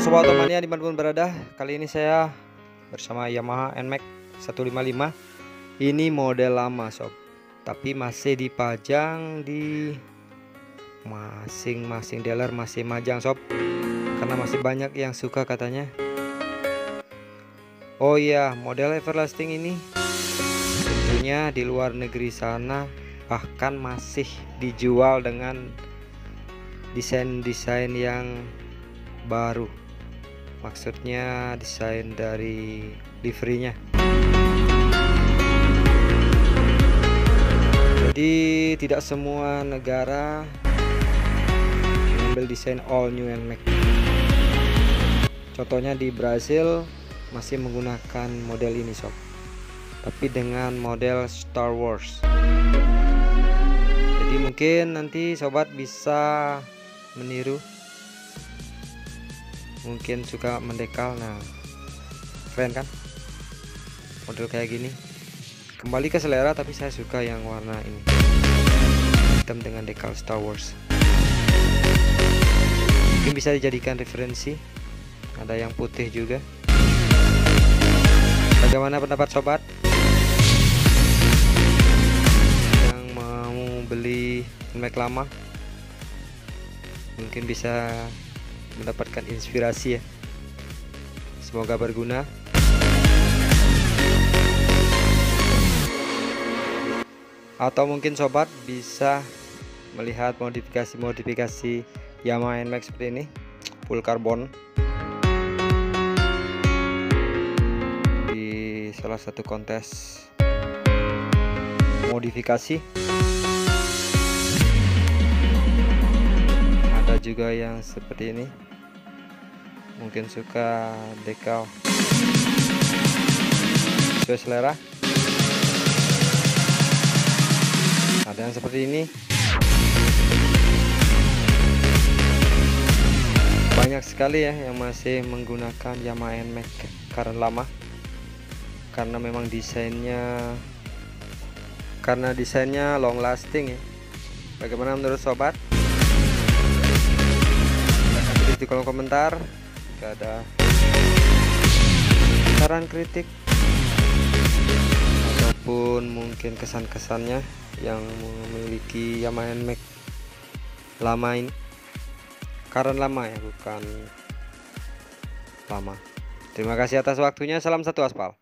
semuanya di mana pun berada Kali ini saya bersama Yamaha NMAX 155 Ini model lama sob. Tapi masih dipajang di Masing-masing dealer masih majang sob. Karena masih banyak yang suka katanya. Oh iya model everlasting ini Tentunya di luar negeri sana Bahkan masih dijual dengan desain-desain yang baru maksudnya desain dari liverynya. Jadi tidak semua negara mengambil desain all new and make. Contohnya di Brazil masih menggunakan model ini sob. Tapi dengan model Star Wars. Jadi mungkin nanti sobat bisa meniru mungkin suka mendekal. Nah keren kan? Model kayak gini. Kembali ke selera tapi saya suka yang warna ini. Hitam dengan dekal Star Wars. Mungkin bisa dijadikan referensi. Ada yang putih juga. Bagaimana pendapat sobat? Yang mau beli Mac lama mungkin bisa mendapatkan inspirasi ya. Semoga berguna. Atau mungkin sobat bisa melihat modifikasi-modifikasi Yamaha NMAX seperti ini. Full carbon. Di salah satu kontes modifikasi. Juga yang seperti ini mungkin suka dekal sesuai selera. Ada yang seperti ini. Banyak sekali ya yang masih menggunakan Yamaha NMAX karena lama. Karena memang desainnya karena desainnya long lasting ya. Bagaimana menurut sobat? Di kolom komentar jika ada saran kritik ataupun mungkin kesan-kesannya yang memiliki Yamaha NMAX lama ini karena lama ya bukan lama. Terima kasih atas waktunya. Salam satu aspal